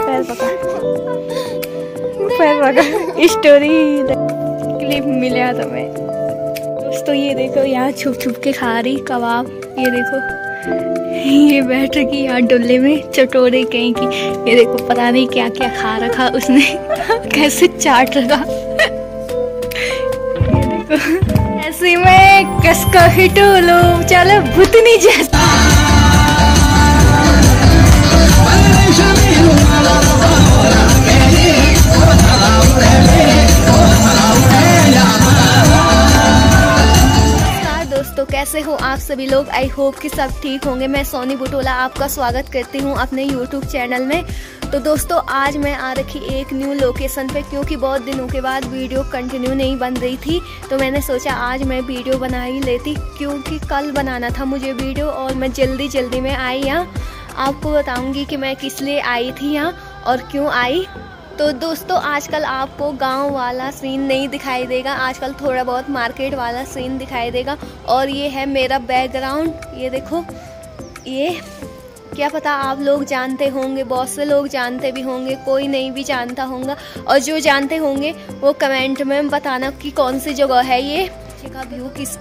पैर पकड़। पैर पकड़। स्टोरी क्लिप मिला तुम्हें। दोस्तों ये देखो यहाँ छुप छुप के खा रही कबाब ये देखो। ये बैठ रखी यहाँ डुल्ले में चटोरे कहीं की। ये देखो पता नहीं क्या क्या खा रखा उसने। कैसे चाट रखा। ऐसे में कसका हिटो लो चलो भूतनी जैसा दोस्तों, कैसे हो आप सभी लोग? आई होप कि सब ठीक होंगे। मैं सोनी बुटोला आपका स्वागत करती हूँ अपने यूट्यूब चैनल में। तो दोस्तों, आज मैं आ रखी एक न्यू लोकेशन पे, क्योंकि बहुत दिनों के बाद वीडियो कंटिन्यू नहीं बन रही थी तो मैंने सोचा आज मैं वीडियो बना ही लेती, क्योंकि कल बनाना था मुझे वीडियो और मैं जल्दी जल्दी में आई यहाँ। आपको बताऊँगी कि मैं किस लिए आई थी यहाँ, और क्यों आई। तो दोस्तों, आजकल आपको गाँव वाला सीन नहीं दिखाई देगा, आजकल थोड़ा बहुत मार्केट वाला सीन दिखाई देगा, और ये है मेरा बैकग्राउंड ये देखो, ये क्या पता आप लोग जानते होंगे बहुत से लोग जानते भी होंगे, कोई नहीं भी जानता होगा। और जो जानते होंगे, वो कमेंट में बताना कि कौन सी जगह है ये। का व्यू किस,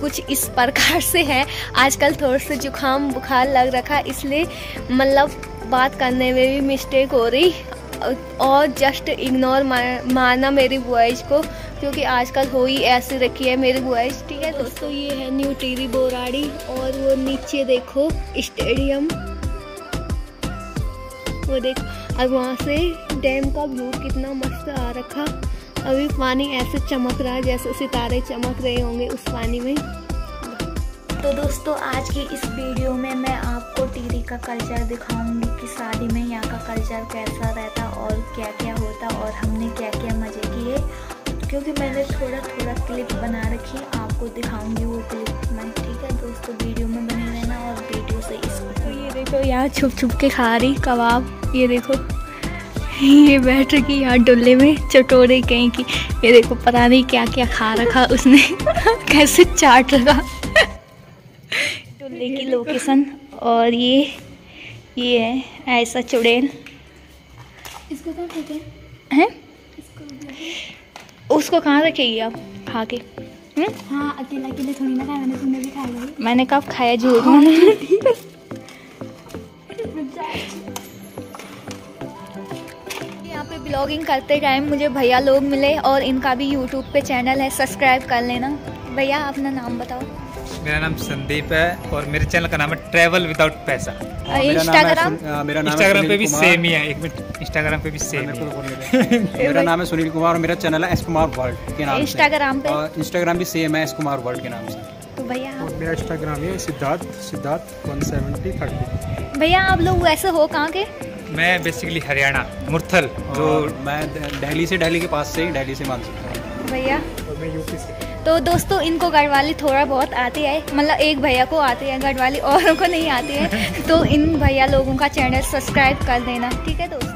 कुछ इस प्रकार से है। आजकल थोड़ा सा जुकाम बुखार लग रखा इसलिए मतलब बात करने में भी मिस्टेक हो रही। और जस्ट इग्नोर मारना मेरी वॉइस को, क्योंकि आजकल हो ही ऐसी रखी है मेरी वॉइस ठीक है दोस्तों? ये है न्यू टीरी बोराड़ी और वो नीचे देखो स्टेडियम वो देख और वहाँ से डैम का व्यू कितना मस्त आ रखा। अभी पानी ऐसे चमक रहा है जैसे सितारे चमक रहे होंगे उस पानी में। तो दोस्तों, आज की इस वीडियो में मैं आपको टीरी का कल्चर दिखाऊँगी कि शादी में यहाँ का कल्चर कैसा रहता और क्या क्या होता और हमने क्या क्या मज़े किए। क्योंकि मैंने थोड़ा थोड़ा क्लिप बना रखी, आपको दिखाऊँगी वो क्लिप मैं, ठीक है दोस्तों? वीडियो में बने रहना और वीडियो से इसको तो ये देखो, यहाँ छुप छुप के खा रही कबाब, ये देखो। ये बैठ रखी यहाँ डुल्ले में, चटोरे कहीं की। ये देखो, पता नहीं क्या क्या खा रखा उसने। कैसे चाट रखा डुल्ले की लोकेशन और ये ये है ऐसा चुड़ैल। इसको कहाँ फेंके हैं? उसको कहाँ रखेगी आप? खा के? हाँ अकेला अकेले थोड़ी ना खाया मैंने तुमने भी खाया मैंने कब खाया झूठ मैंने यहाँ पे ब्लॉगिंग करते टाइम मुझे भैया लोग मिले और इनका भी यूट्यूब पे चैनल है सब्सक्राइब कर लेना। भैया अपना नाम बताओ। मेरा नाम संदीप है और मेरे चैनल का नाम है ट्रैवल विदाउट पैसा। इंस्टाग्राम मेरा नाम है इंस्टाग्राम पे भी। सेम ही है एक मिनट। इंस्टाग्राम पे भी सेम मेरे ही है। मेरा नाम है सुनील कुमार और मेरा चैनल है एस कुमार वर्ल्ड के नाम इंस्टाग्राम पे? और इंस्टाग्राम भी सेम है एस कुमार वर्ल्ड के नाम से। तो भैया मेरा इंस्टाग्राम है Siddharth Siddharth one seventy thirty भैया आप लोग वैसे हो कहाँ के? मैं बेसिकली हरियाणा मुरथल जो मैं दिल्ली से दिल्ली के पास से ही दिल्ली से मान सकता हूँ। भैया। और मैं यूपी से। तो दोस्तों इनको गढ़वाली थोड़ा बहुत आती है। मतलब एक भैया को आती है गढ़वाली औरों को नहीं आती है। तो इन भैया लोगों का चैनल सब्सक्राइब कर देना ठीक है दोस्तों?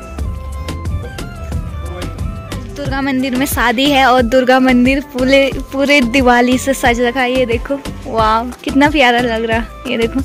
दुर्गा मंदिर में शादी है और दुर्गा मंदिर पूरे पूरे दिवाली से सज रखा है ये देखो। वाह कितना प्यारा लग रहा ये देखो।